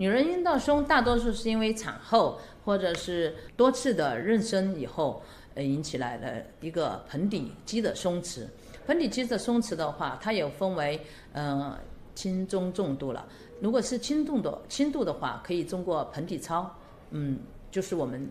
女人阴道松大多数是因为产后或者是多次的妊娠以后，呃引起来的一个盆底肌的松弛。盆底肌的松弛的话，它有分为嗯、轻中重度了。如果是轻度的轻度的话，可以通过盆底操，嗯，就是我们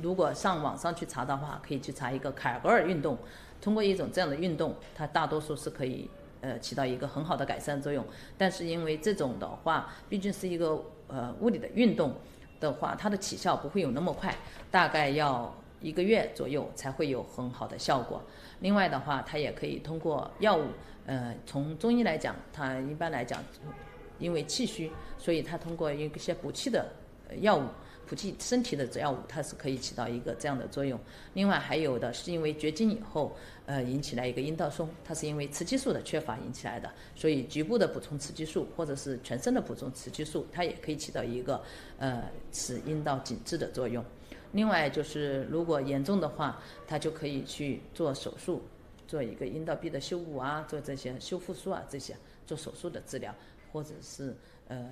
如果上网上去查的话，可以去查一个凯格尔运动，通过一种这样的运动，它大多数是可以呃起到一个很好的改善作用。但是因为这种的话，毕竟是一个呃物理的运动的话，它的起效不会有那么快，大概要一个月左右才会有很好的效果。另外的话，它也可以通过药物，呃，从中医来讲，它一般来讲，因为气虚，所以它通过一些补气的药物。补气身体的药物，它是可以起到一个这样的作用。另外还有的是因为绝经以后，呃，引起来一个阴道松，它是因为雌激素的缺乏引起来的，所以局部的补充雌激素或者是全身的补充雌激素，它也可以起到一个呃使阴道紧致的作用。另外就是如果严重的话，它就可以去做手术，做一个阴道壁的修补啊，做这些修复术啊这些做手术的治疗，或者是呃。